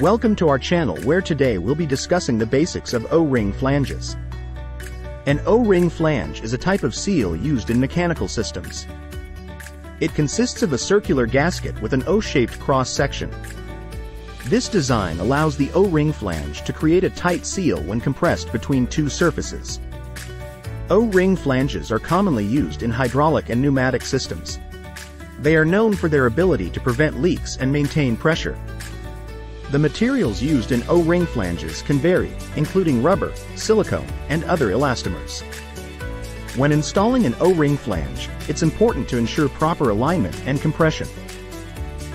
Welcome to our channel where today we'll be discussing the basics of O-ring flanges. An O-ring flange is a type of seal used in mechanical systems. It consists of a circular gasket with an O-shaped cross-section. This design allows the O-ring flange to create a tight seal when compressed between two surfaces. O-ring flanges are commonly used in hydraulic and pneumatic systems. They are known for their ability to prevent leaks and maintain pressure. The materials used in O-ring flanges can vary, including rubber, silicone, and other elastomers. When installing an O-ring flange, it's important to ensure proper alignment and compression.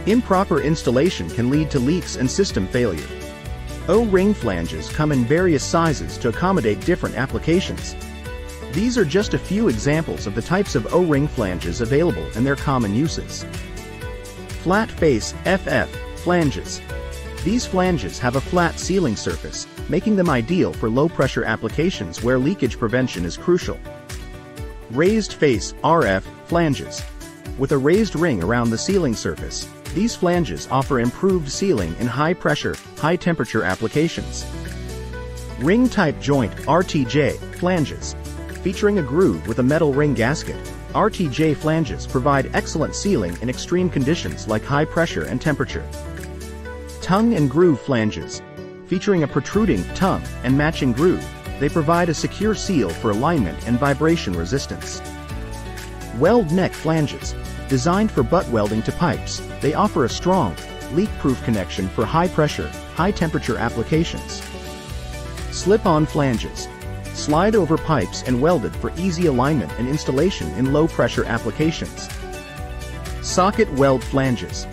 Improper installation can lead to leaks and system failure. O-ring flanges come in various sizes to accommodate different applications. These are just a few examples of the types of O-ring flanges available and their common uses. Flat face FF flanges these flanges have a flat sealing surface, making them ideal for low-pressure applications where leakage prevention is crucial. Raised face RF flanges. With a raised ring around the sealing surface, these flanges offer improved sealing in high-pressure, high-temperature applications. Ring-type joint RTJ flanges. Featuring a groove with a metal ring gasket, RTJ flanges provide excellent sealing in extreme conditions like high pressure and temperature. Tongue and groove flanges. Featuring a protruding tongue and matching groove, they provide a secure seal for alignment and vibration resistance. Weld neck flanges. Designed for butt welding to pipes, they offer a strong, leak-proof connection for high-pressure, high-temperature applications. Slip-on flanges. Slide over pipes and welded for easy alignment and installation in low-pressure applications. Socket weld flanges.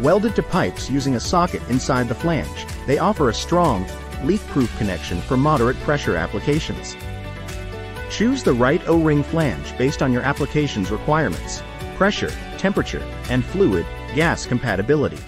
Welded to pipes using a socket inside the flange, they offer a strong, leak-proof connection for moderate pressure applications. Choose the right O-ring flange based on your application's requirements, pressure, temperature, and fluid, gas compatibility.